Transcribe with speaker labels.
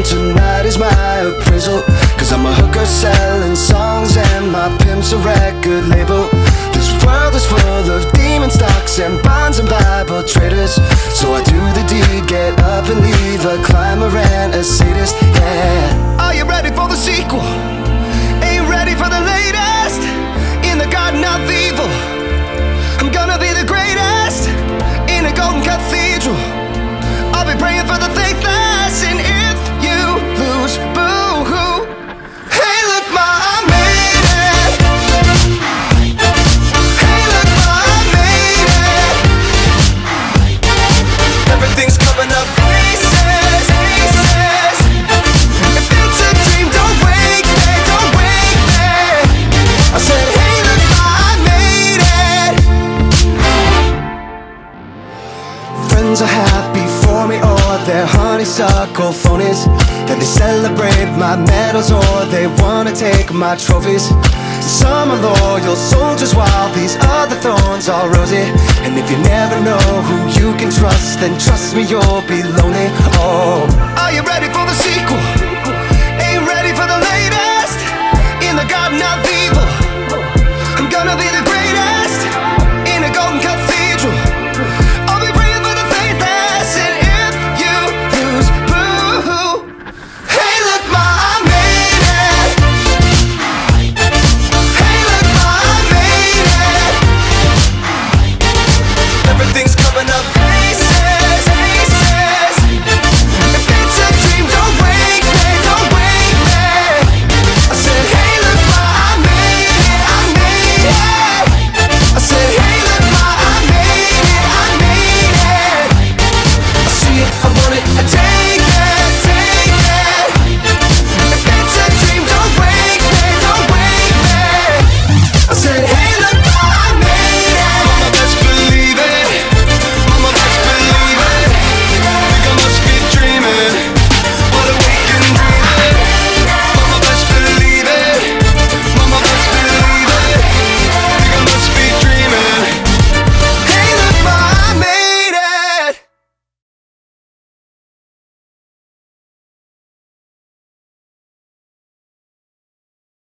Speaker 1: and tonight is my appraisal. Cause I'm a hooker selling songs and my pimp's a record label. This world is full of demon stocks and bonds and Bible traders. So I do the deed, get up and leave a climber and a sadist, yeah. You Friends are happy for me or they're honeysuckle phonies And they celebrate my medals or they wanna take my trophies. Some are loyal soldiers while these other thorns are rosy. And if you never know who you can trust then trust me you'll be lonely. Oh, are you ready for the sequel?